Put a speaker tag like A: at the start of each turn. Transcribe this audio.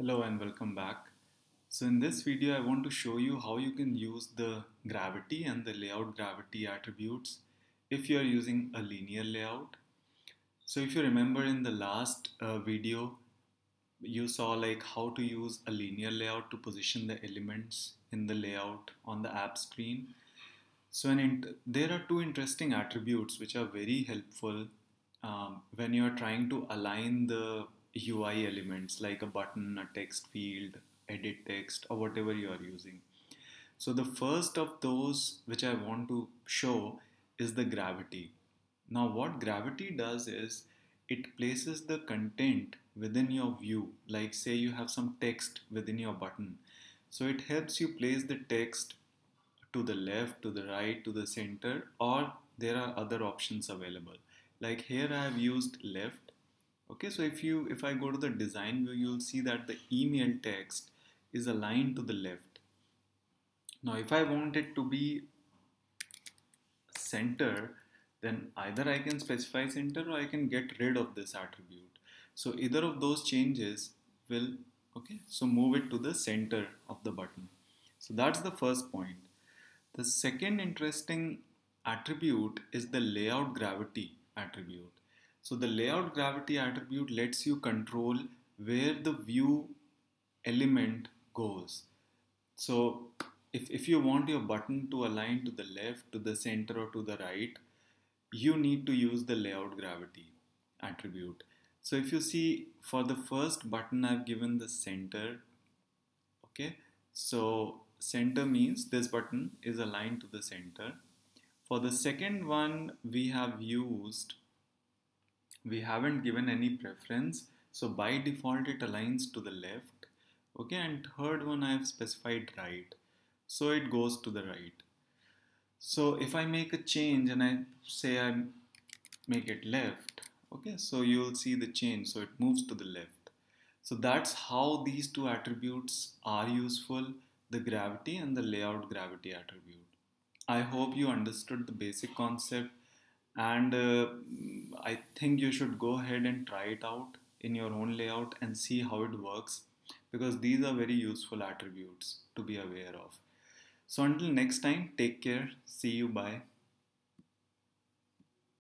A: Hello and welcome back. So in this video I want to show you how you can use the gravity and the layout gravity attributes if you are using a linear layout. So if you remember in the last uh, video you saw like how to use a linear layout to position the elements in the layout on the app screen. So there are two interesting attributes which are very helpful um, when you are trying to align the UI elements like a button, a text field, edit text, or whatever you are using. So the first of those which I want to show is the gravity. Now what gravity does is it places the content within your view. Like say you have some text within your button. So it helps you place the text to the left, to the right, to the center, or there are other options available. Like here I have used left okay so if you if I go to the design view you'll see that the email text is aligned to the left. Now if I want it to be center then either I can specify center or I can get rid of this attribute. So either of those changes will okay so move it to the center of the button. So that's the first point. The second interesting attribute is the layout gravity attribute so the layout gravity attribute lets you control where the view element goes. So if, if you want your button to align to the left, to the center or to the right, you need to use the layout gravity attribute. So if you see for the first button I've given the center, okay, so center means this button is aligned to the center. For the second one we have used we haven't given any preference. So by default it aligns to the left okay? And third one I have specified right. So it goes to the right. So if I make a change and I say I make it left okay? So you will see the change. So it moves to the left. So that's how these two attributes are useful the gravity and the layout gravity attribute. I hope you understood the basic concept and uh, I think you should go ahead and try it out in your own layout and see how it works because these are very useful attributes to be aware of. So until next time, take care. See you. Bye.